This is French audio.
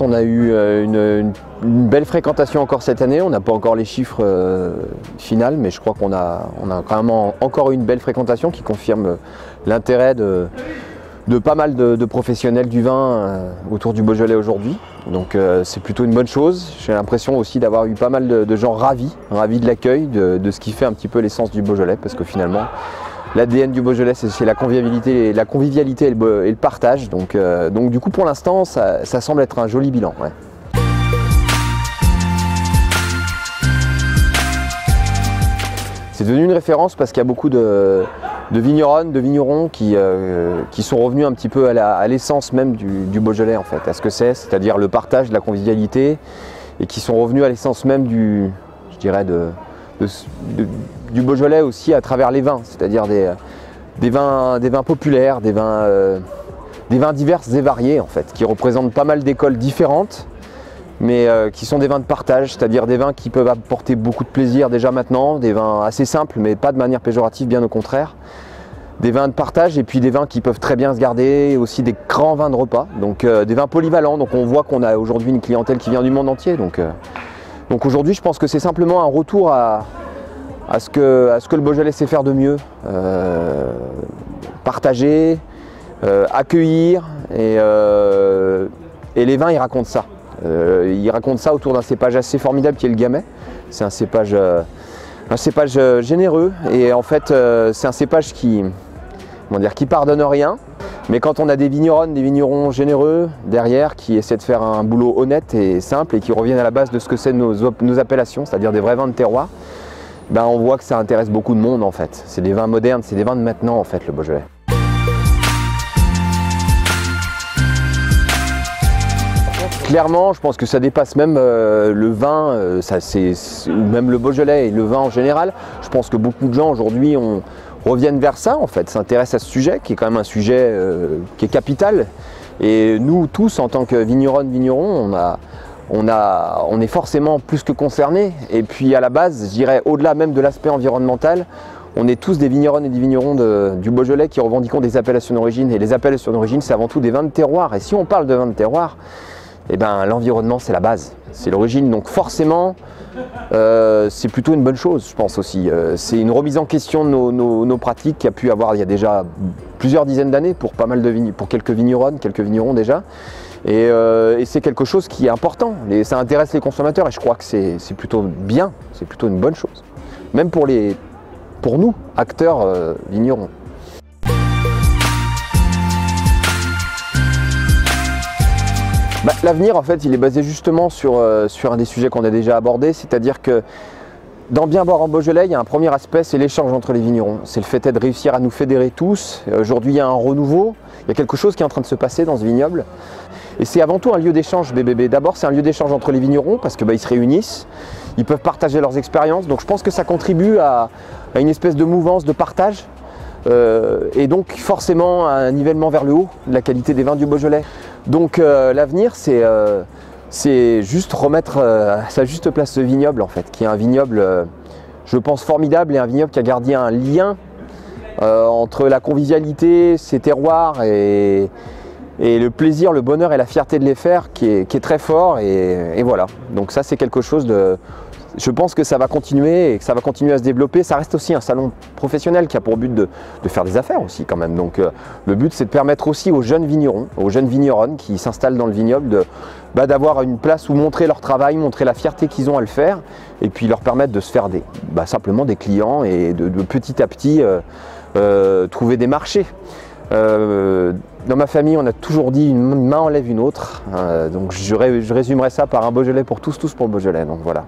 On a eu euh, une, belle fréquentation encore cette année. On n'a pas encore les chiffres euh, finaux, mais je crois qu'on a, quand même encore une belle fréquentation qui confirme l'intérêt de, pas mal de, professionnels du vin autour du Beaujolais aujourd'hui. Donc c'est plutôt une bonne chose. J'ai l'impression aussi d'avoir eu pas mal de, gens ravis, ravis de l'accueil, de, de, ce qui fait un petit peu l'essence du Beaujolais, parce que finalement, L'ADN du Beaujolais, c'est la convivialité, la convivialité et, le, partage. Donc, euh, donc, du coup, pour l'instant, ça, semble être un joli bilan. C'est devenu une référence parce qu'il y a beaucoup de, de vigneronnes, de vignerons qui, euh, qui, sont revenus un petit peu à l'essence même du, Beaujolais en fait, à ce que c'est, c'est-à-dire le partage, de la convivialité, et qui sont revenus à l'essence même du, je dirais, de, du Beaujolais aussi à travers les vins, c'est-à-dire des, vins, populaires, des vins, euh, et variés en fait, qui représentent pas mal d'écoles différentes, mais euh, qui sont des vins de partage, c'est-à-dire des vins qui peuvent apporter beaucoup de plaisir déjà maintenant, des vins assez simples, mais pas de manière péjorative, bien au contraire. Des vins de partage et puis des vins qui peuvent très bien se garder, aussi des grands vins de repas, donc euh, des vins polyvalents. Donc on voit qu'on a aujourd'hui une clientèle qui vient du monde entier. Donc, donc aujourd'hui, je pense que c'est simplement un retour à, ce que, le Beaujolais sait faire de mieux. Euh, partager, euh, accueillir, et, euh, et, les vins, ils racontent ça. ils racontent ça autour d'un cépage assez formidable qui est le Gamay. C'est un cépage, un cépage généreux, et en fait, c'est un cépage qui, comment dire, qui pardonne rien. Mais quand on a des vigneronnes, des vignerons généreux derrière qui essaient de faire un boulot honnête et simple et qui reviennent à la base de ce que c'est nos, appellations, c'est-à-dire des vrais vins de terroir, ben, on voit que ça intéresse beaucoup de monde en fait. C'est des vins modernes, c'est des vins de maintenant en fait le Beaujolais. Clairement, je pense que ça dépasse même euh, le vin, euh, ou même le Beaujolais et le vin en général. Je pense que beaucoup de gens aujourd'hui reviennent vers ça en fait, s'intéressent à ce sujet qui est quand même un sujet euh, qui est capital. Et nous tous, en tant que vigneronnes, vignerons, on est forcément plus que concernés. Et puis à la base, je dirais au-delà même de l'aspect environnemental, on est tous des vigneronnes et des vignerons du Beaujolais qui revendiquons des appellations d'origine. Et les appellations d'origine, c'est avant tout des vins de terroir. Et si on parle de vins de terroir, eh ben, l'environnement, c'est la base, c'est l'origine. Donc forcément, euh, c'est plutôt une bonne chose, je pense aussi. Euh, c'est une remise en question de nos, pratiques qui a pu avoir il y a déjà plusieurs dizaines d'années pour pas mal de pour quelques vigneronnes, quelques vignerons déjà. Euh, et, c'est quelque chose qui est important. ça intéresse les consommateurs et je crois que c'est plutôt bien, c'est plutôt une bonne chose. Même pour, pour nous, acteurs euh, vignerons. Bah, l'avenir, en fait, il est basé justement sur, euh, sur un des sujets qu'on a déjà abordé, c'est-à-dire que dans Bien boire en Beaujolais, il y a un premier aspect, c'est l'échange entre les vignerons. C'est le fait de réussir à nous fédérer tous. Aujourd'hui, il y a un renouveau, il y a quelque chose qui est en train de se passer dans ce vignoble. Et c'est avant tout un lieu d'échange BBB. D'abord, c'est un lieu d'échange entre les vignerons parce qu'ils bah, se réunissent, ils peuvent partager leurs expériences. Donc je pense que ça contribue à, une espèce de mouvance de partage euh, et donc forcément à un nivellement vers le haut de la qualité des vins du Beaujolais. Donc euh, l'avenir, euh, c'est juste remettre à sa juste place ce vignoble en fait, qui est un vignoble, je pense, formidable et un vignoble qui a gardé un lien entre la convivialité, ses terroirs et, et le plaisir, le bonheur et la fierté de les faire qui est, très fort et, voilà. Donc ça c'est quelque chose de... Je pense que ça va continuer et que ça va continuer à se développer. Ça reste aussi un salon professionnel qui a pour but de, faire des affaires aussi quand même. Donc euh, le but c'est de permettre aussi aux jeunes vignerons, aux jeunes vigneronnes qui s'installent dans le vignoble bah, d'avoir une place où montrer leur travail, montrer la fierté qu'ils ont à le faire et puis leur permettre de se faire des, bah, simplement des clients et de, petit à petit euh, euh, trouver des marchés. Ma famille, on a toujours dit une main enlève une autre. Euh, donc je, je résumerai ça par un Beaujolais pour tous, tous pour le Beaujolais. Donc voilà.